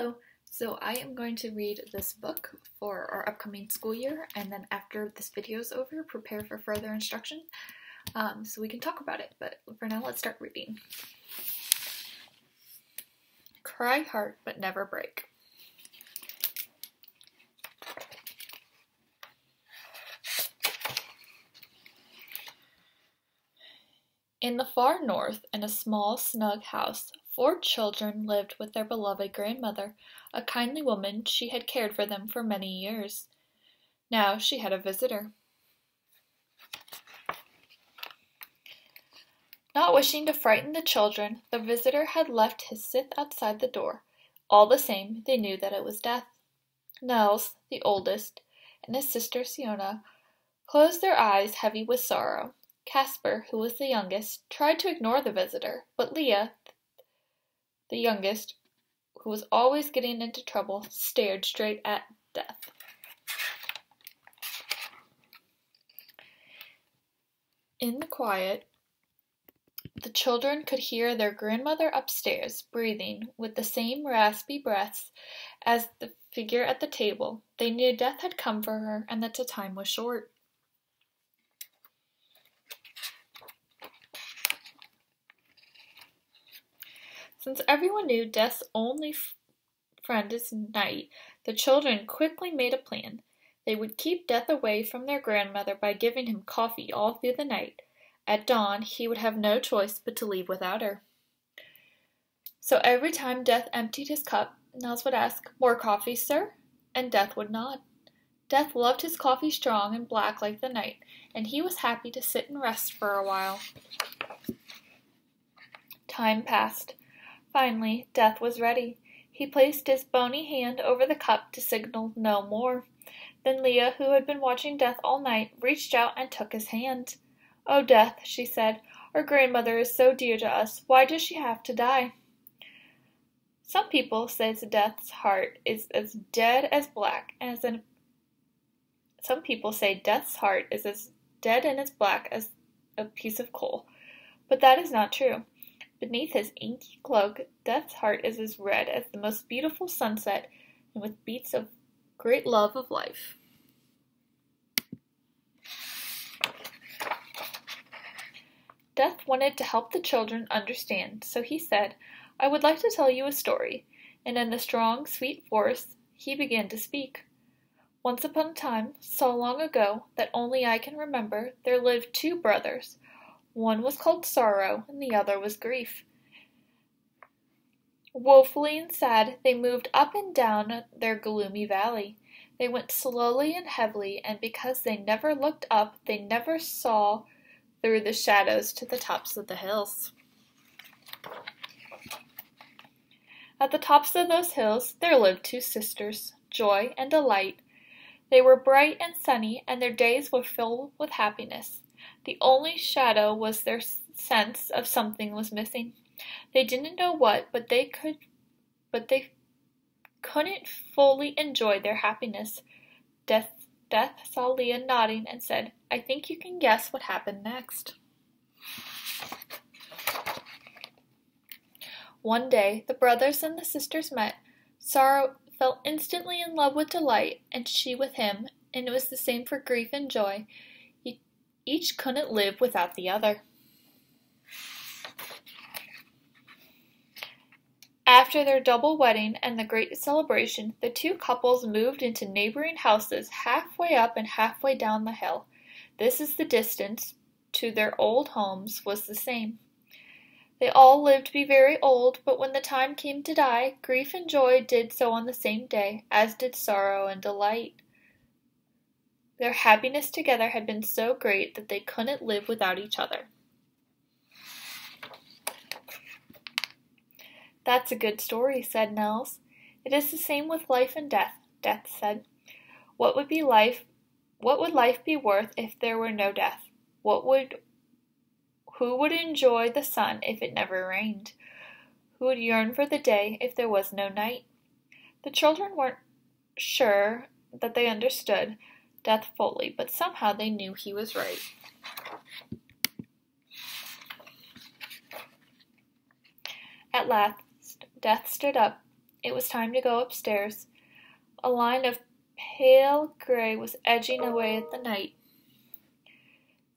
Hello! So I am going to read this book for our upcoming school year and then after this video is over, prepare for further instruction um, so we can talk about it. But for now, let's start reading. Cry heart but never break. In the far north, in a small, snug house, four children lived with their beloved grandmother, a kindly woman she had cared for them for many years. Now she had a visitor. Not wishing to frighten the children, the visitor had left his scythe outside the door. All the same, they knew that it was Death. Nels, the oldest, and his sister Siona, closed their eyes heavy with sorrow. Caspar, who was the youngest, tried to ignore the visitor, but Leah, the youngest, who was always getting into trouble, stared straight at death. In the quiet, the children could hear their grandmother upstairs, breathing with the same raspy breaths as the figure at the table. They knew death had come for her and that the time was short. Since everyone knew Death's only friend is night, the children quickly made a plan. They would keep Death away from their grandmother by giving him coffee all through the night. At dawn, he would have no choice but to leave without her. So every time Death emptied his cup, Nels would ask, More coffee, sir? And Death would nod. Death loved his coffee strong and black like the night, and he was happy to sit and rest for a while. Time passed. Finally, Death was ready. He placed his bony hand over the cup to signal no more. Then Leah, who had been watching Death all night, reached out and took his hand. Oh, Death, she said, our grandmother is so dear to us. Why does she have to die? Some people say Death's heart is as dead as black as an some people say Death's heart is as dead and as black as a piece of coal. But that is not true. Beneath his inky cloak, Death's heart is as red as the most beautiful sunset and with beats of great love of life. Death wanted to help the children understand, so he said, I would like to tell you a story, and in the strong, sweet voice he began to speak. Once upon a time, so long ago that only I can remember, there lived two brothers. One was called Sorrow, and the other was Grief. Woefully and sad, they moved up and down their gloomy valley. They went slowly and heavily, and because they never looked up, they never saw through the shadows to the tops of the hills. At the tops of those hills there lived two sisters, Joy and Delight. They were bright and sunny, and their days were filled with happiness. The only shadow was their sense of something was missing. They didn't know what, but they could but they couldn't fully enjoy their happiness. Death Death saw Leah nodding and said, I think you can guess what happened next. One day, the brothers and the sisters met. Sorrow fell instantly in love with Delight, and she with him, and it was the same for Grief and Joy. Each couldn't live without the other. After their double wedding and the great celebration, the two couples moved into neighboring houses halfway up and halfway down the hill. This is the distance to their old homes was the same. They all lived to be very old, but when the time came to die, grief and joy did so on the same day, as did sorrow and delight. Their happiness together had been so great that they couldn't live without each other. That's a good story, said Nels. It is the same with life and death, Death said. What would be life what would life be worth if there were no death? What would who would enjoy the sun if it never rained? Who would yearn for the day if there was no night? The children weren't sure that they understood, Death fully, but somehow they knew he was right. At last, Death stood up. It was time to go upstairs. A line of pale gray was edging away at the night.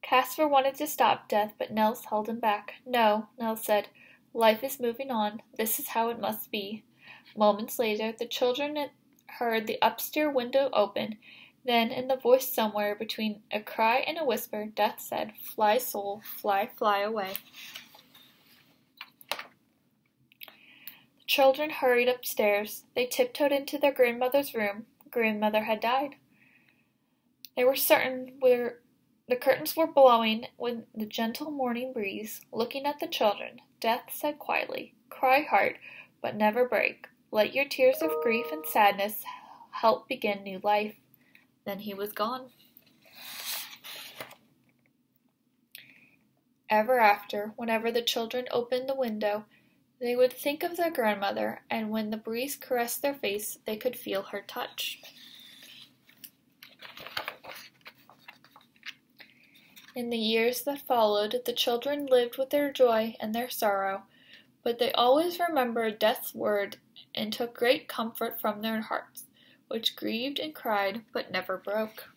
Caspar wanted to stop Death, but Nels held him back. No, Nels said. Life is moving on. This is how it must be. Moments later, the children heard the upstairs window open. Then, in the voice somewhere between a cry and a whisper, Death said, Fly, soul, fly, fly away. The children hurried upstairs. They tiptoed into their grandmother's room. Grandmother had died. They were certain where the curtains were blowing with the gentle morning breeze. Looking at the children, Death said quietly, Cry heart, but never break. Let your tears of grief and sadness help begin new life. Then he was gone. Ever after, whenever the children opened the window, they would think of their grandmother, and when the breeze caressed their face, they could feel her touch. In the years that followed, the children lived with their joy and their sorrow, but they always remembered Death's word and took great comfort from their hearts, which grieved and cried but never broke.